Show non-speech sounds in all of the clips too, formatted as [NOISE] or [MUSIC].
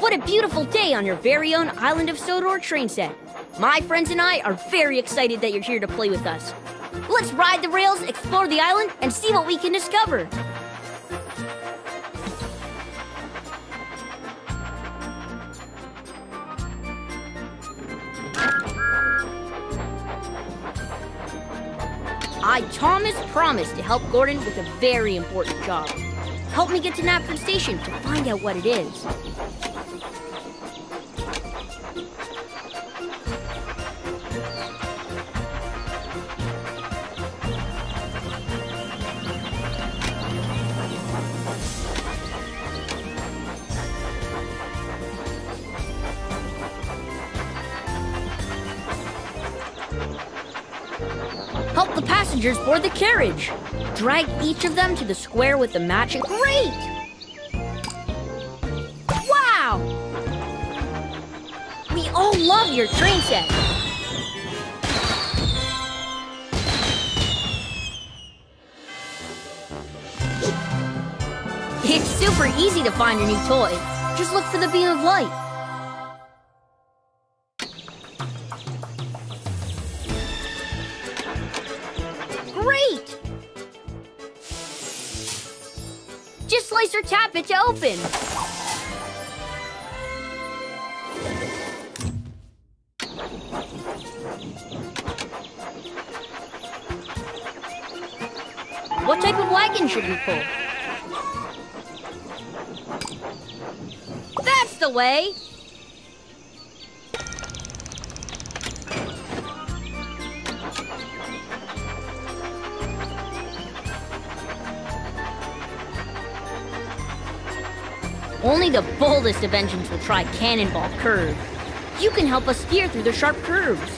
What a beautiful day on your very own Island of Sodor train set. My friends and I are very excited that you're here to play with us. Let's ride the rails, explore the island, and see what we can discover. I, Thomas, promised to help Gordon with a very important job. Help me get to Knapford Station to find out what it is. Help the passengers board the carriage. Drag each of them to the square with the matching. Great! Wow! We all love your train set. It's super easy to find your new toy. Just look for the beam of light. Slice or tap open. What type of wagon should we pull? That's the way! Only the boldest of engines will try Cannonball Curve. You can help us steer through the sharp curves.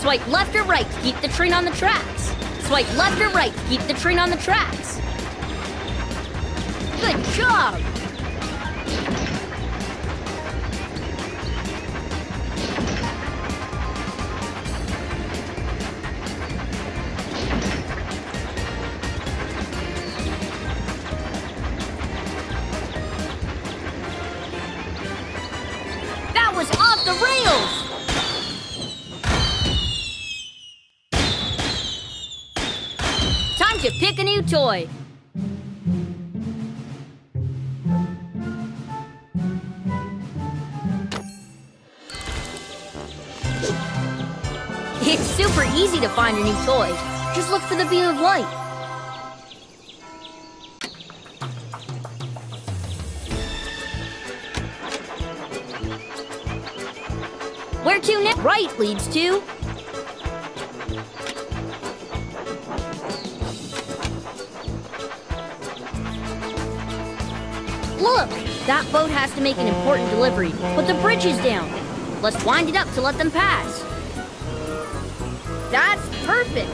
Swipe left or right to keep the train on the tracks. Swipe left or right to keep the train on the tracks. Good job! Pick a new toy. It's super easy to find your new toy. Just look for the beam of light. Where to now? Right leads to... Look! That boat has to make an important delivery, but the bridge is down. Let's wind it up to let them pass. That's perfect!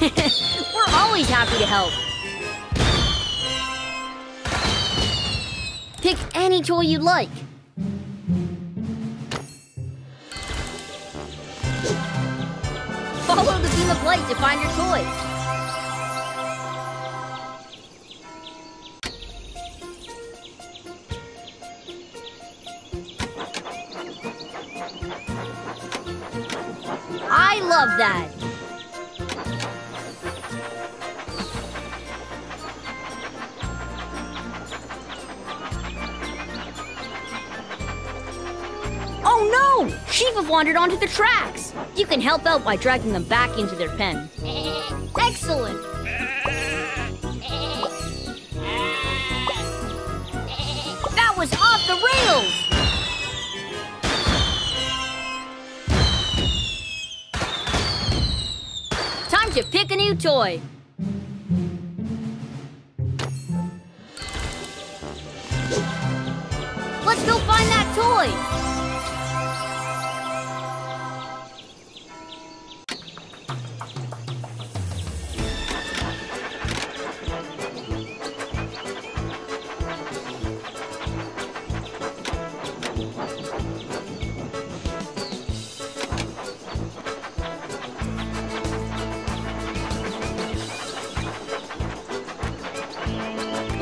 [LAUGHS] We're always happy to help. Pick any toy you'd like. The light to find your toy. I love that. Sheep have wandered onto the tracks. You can help out by dragging them back into their pen. [LAUGHS] Excellent! That was off the rails! Time to pick a new toy. Let's go find that toy!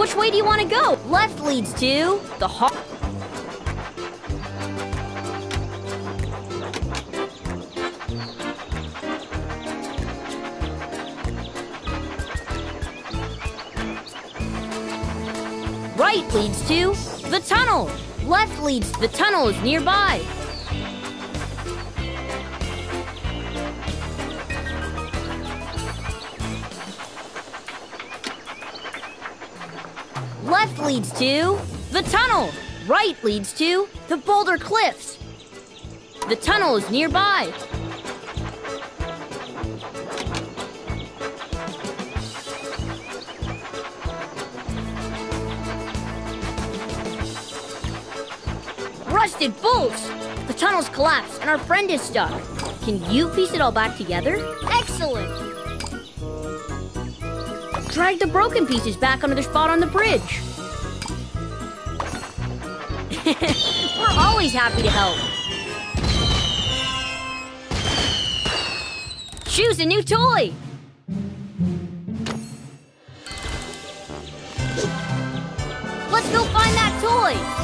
Which way do you want to go? Left leads to the hall. Right leads to the tunnel. Left leads to the tunnel is nearby. Left leads to the tunnel. Right leads to the boulder cliffs. The tunnel is nearby. Rusted bolts! The tunnel's collapsed and our friend is stuck. Can you piece it all back together? Excellent! Drag the broken pieces back onto their spot on the bridge. [LAUGHS] We're always happy to help. Choose a new toy. Let's go find that toy.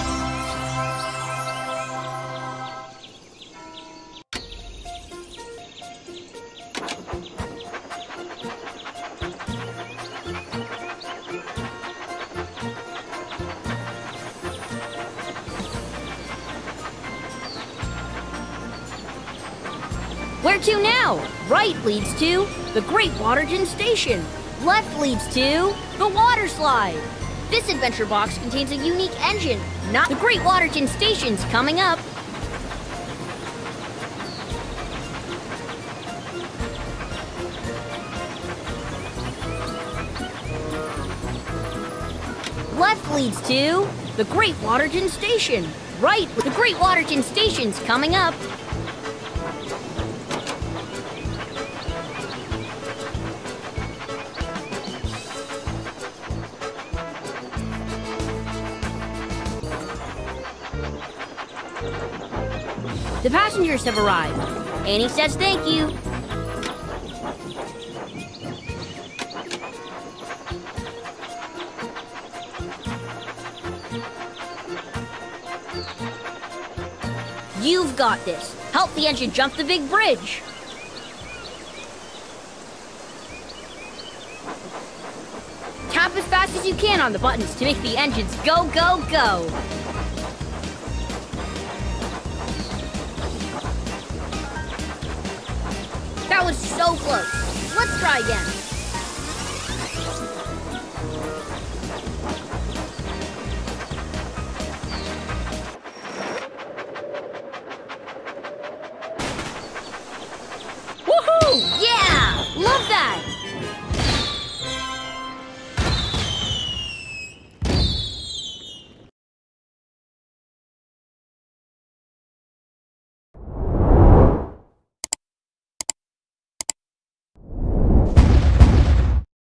Where to now? Right leads to the Great Waterton Station. Left leads to the water slide. This adventure box contains a unique engine. Not the Great Waterton Station's coming up. Left leads to the Great Waterton Station. Right, the Great Waterton Station's coming up. The passengers have arrived. Annie says thank you. You've got this. Help the engine jump the big bridge. Tap as fast as you can on the buttons to make the engines go, go, go. So close. Let's try again.